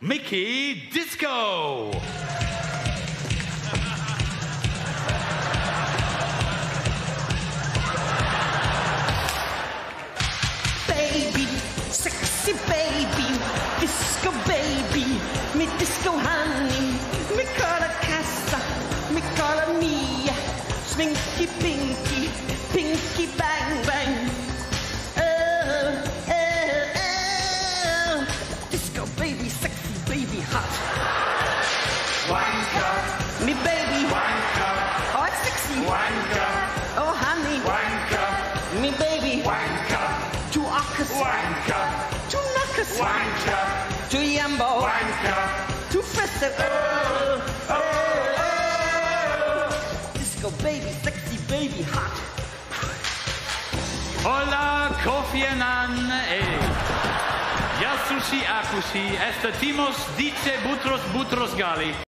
Mikki Disco. baby, sexy baby, disco baby, mi disco honey, mi cara casa, mi cara mia, sminky pinky, pinky bang bang. Baby, hot. Wanker, Me baby, wanker, oh it's sexy. wanker, Oh honey, wanker, me baby, wanker, two uckers, wanker, two knuckers, wanker, two yambo. wanker. Too festive. Oh, oh, oh. Disco baby, sexy baby, hot. Hola, Kofi Annan. Aci Acusi est Timos dice Butros Butros Gali.